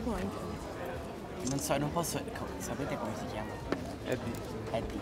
point. Non so, non posso. Ecco, sapete come si chiama? Eddie. Eddie.